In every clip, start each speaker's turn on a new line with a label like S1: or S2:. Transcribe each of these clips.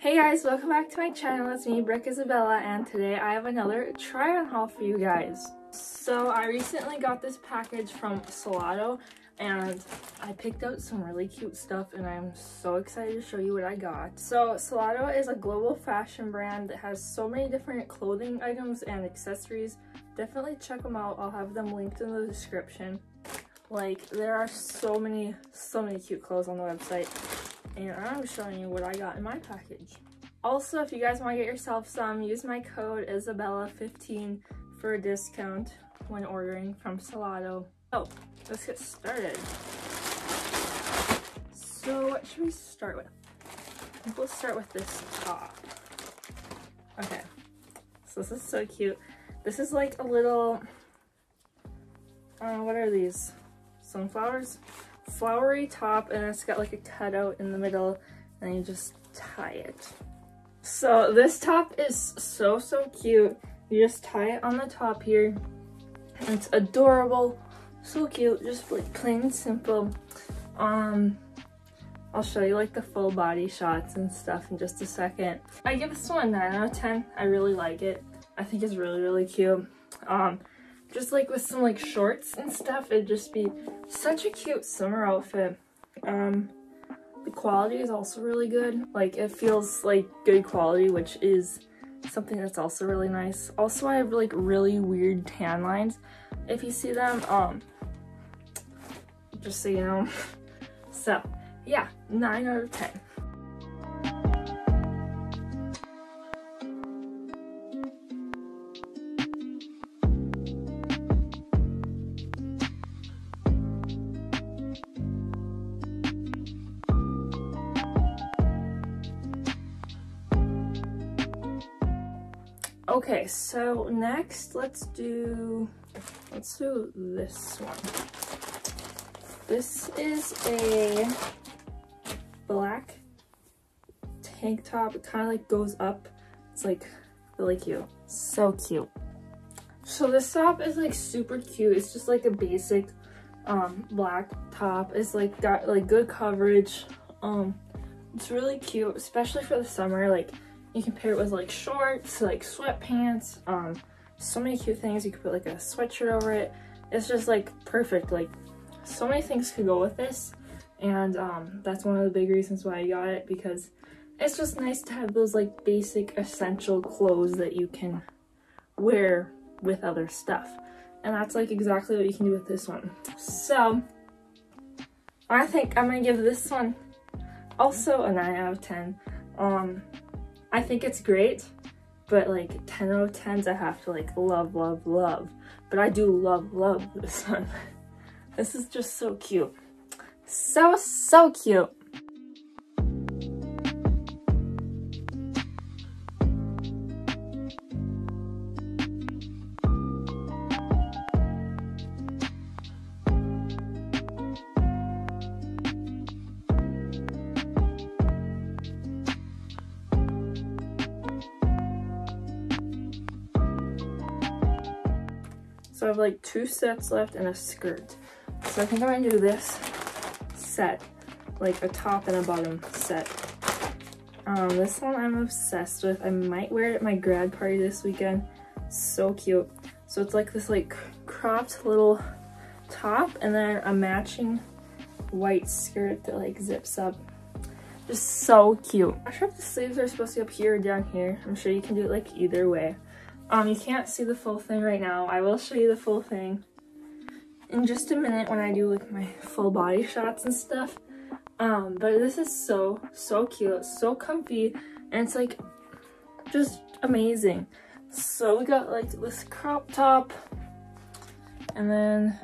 S1: Hey guys, welcome back to my channel. It's me, Brooke Isabella, and today I have another try-on haul for you guys. So I recently got this package from Solado, and I picked out some really cute stuff, and I'm so excited to show you what I got. So Solado is a global fashion brand that has so many different clothing items and accessories. Definitely check them out. I'll have them linked in the description. Like, there are so many, so many cute clothes on the website and I'm showing you what I got in my package. Also, if you guys want to get yourself some, use my code Isabella15 for a discount when ordering from Solado. Oh, let's get started. So what should we start with? I think we'll start with this top. Okay, so this is so cute. This is like a little, uh, what are these? Sunflowers? Flowery top and it's got like a cutout in the middle and you just tie it. So this top is so, so cute. You just tie it on the top here. It's adorable, so cute, just like plain and simple. Um, I'll show you like the full body shots and stuff in just a second. I give this one a 9 out of 10. I really like it. I think it's really, really cute. Um, just like with some like shorts and stuff it'd just be such a cute summer outfit. Um the quality is also really good. Like it feels like good quality which is something that's also really nice. Also i have like really weird tan lines if you see them. Um just so you know. So yeah 9 out of 10 Okay, so next let's do, let's do this one. This is a black tank top. It kind of like goes up. It's like really cute. So cute. So this top is like super cute. It's just like a basic um, black top. It's like got like good coverage. Um, it's really cute, especially for the summer. Like you can pair it with like shorts, like sweatpants, um, so many cute things. You could put like a sweatshirt over it. It's just like perfect. Like so many things could go with this. And um, that's one of the big reasons why I got it because it's just nice to have those like basic essential clothes that you can wear with other stuff. And that's like exactly what you can do with this one. So I think I'm gonna give this one also a 9 out of 10. Um, I think it's great, but like 10 out of 10s I have to like love, love, love. But I do love, love this one. this is just so cute. So, so cute. So I have like two sets left and a skirt. So I think I'm gonna do this set, like a top and a bottom set. Um, this one I'm obsessed with. I might wear it at my grad party this weekend. So cute. So it's like this like cropped little top and then a matching white skirt that like zips up. Just so cute. I'm not sure if the sleeves are supposed to be up here or down here. I'm sure you can do it like either way. Um, you can't see the full thing right now. I will show you the full thing in just a minute when I do like my full body shots and stuff. Um, but this is so, so cute, so comfy, and it's like just amazing. So we got like this crop top and then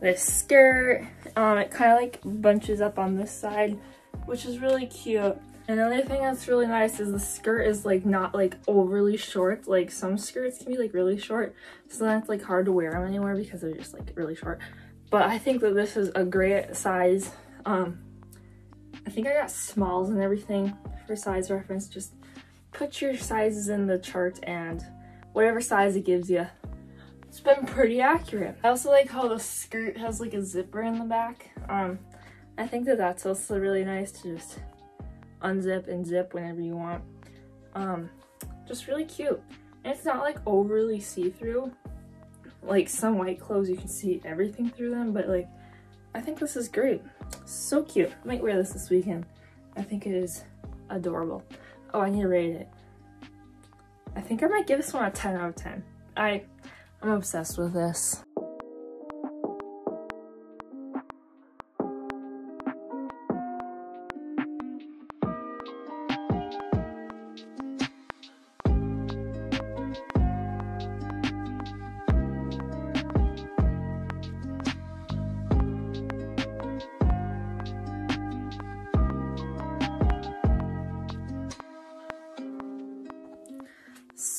S1: this skirt. Um, it kind of like bunches up on this side, which is really cute. Another thing that's really nice is the skirt is like not like overly short. Like some skirts can be like really short. So then it's like hard to wear them anywhere because they're just like really short. But I think that this is a great size. Um, I think I got smalls and everything for size reference. Just put your sizes in the chart and whatever size it gives you. It's been pretty accurate. I also like how the skirt has like a zipper in the back. Um, I think that that's also really nice to just unzip and zip whenever you want. Um, just really cute. And it's not like overly see-through. Like some white clothes, you can see everything through them, but like, I think this is great. So cute. I might wear this this weekend. I think it is adorable. Oh, I need to rate it. I think I might give this one a 10 out of 10. I, I'm obsessed with this.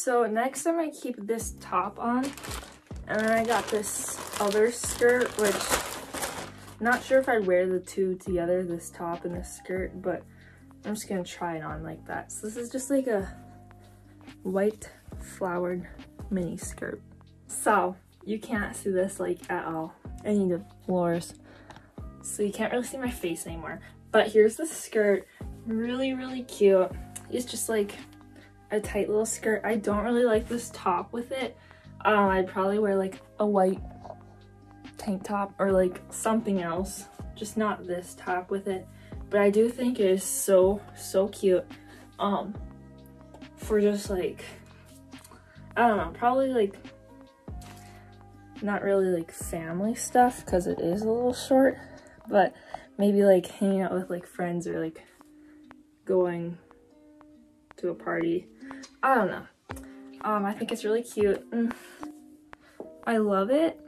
S1: So next I'm gonna keep this top on. And then I got this other skirt, which I'm not sure if I'd wear the two together, this top and this skirt, but I'm just gonna try it on like that. So this is just like a white flowered mini skirt. So you can't see this like at all. I need the floors. So you can't really see my face anymore. But here's the skirt, really, really cute. It's just like a tight little skirt. I don't really like this top with it. Um, I'd probably wear like a white tank top or like something else. Just not this top with it. But I do think it is so, so cute. Um, for just like, I don't know, probably like not really like family stuff because it is a little short, but maybe like hanging out with like friends or like going to a party I don't know. Um, I think it's really cute. Mm. I love it.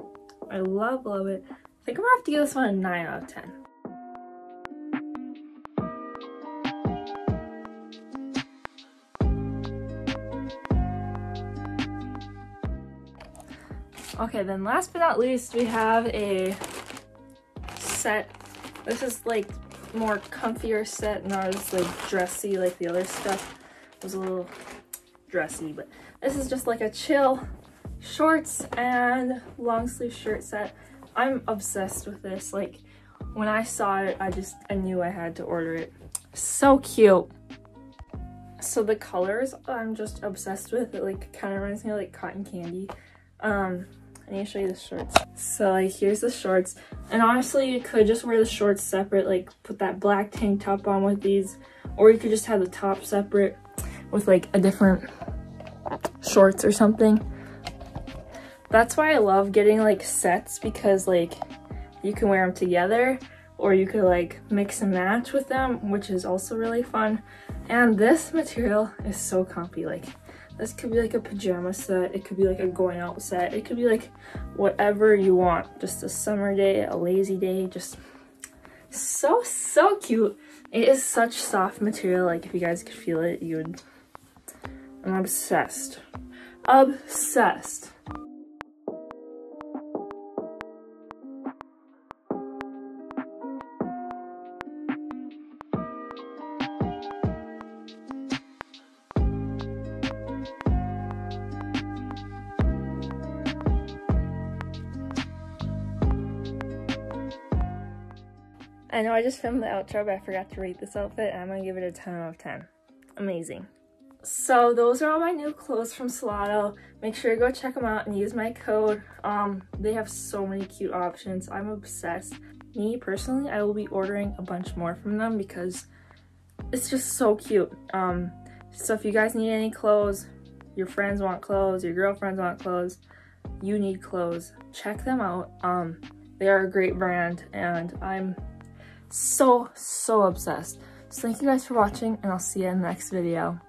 S1: I love, love it. I think I'm gonna have to give this one a 9 out of 10. Okay, then last but not least, we have a set. This is like more comfier set, not as like dressy like the other stuff. It was a little dressy, but this is just like a chill shorts and long sleeve shirt set. I'm obsessed with this. Like when I saw it, I just, I knew I had to order it. So cute. So the colors I'm just obsessed with. It like kind of reminds me of like cotton candy. Um, I need to show you the shorts. So like here's the shorts. And honestly, you could just wear the shorts separate, like put that black tank top on with these, or you could just have the top separate with like a different shorts or something. That's why I love getting like sets because like you can wear them together or you could like mix and match with them, which is also really fun. And this material is so comfy. Like this could be like a pajama set. It could be like a going out set. It could be like whatever you want. Just a summer day, a lazy day, just so, so cute. It is such soft material. Like if you guys could feel it, you would I'm obsessed. Obsessed. I know I just filmed the outro, but I forgot to rate this outfit, and I'm gonna give it a 10 out of 10. Amazing. So those are all my new clothes from Solado. Make sure to go check them out and use my code. Um, they have so many cute options. I'm obsessed. Me personally, I will be ordering a bunch more from them because it's just so cute. Um, so if you guys need any clothes, your friends want clothes, your girlfriends want clothes, you need clothes, check them out. Um, they are a great brand and I'm so, so obsessed. So thank you guys for watching and I'll see you in the next video.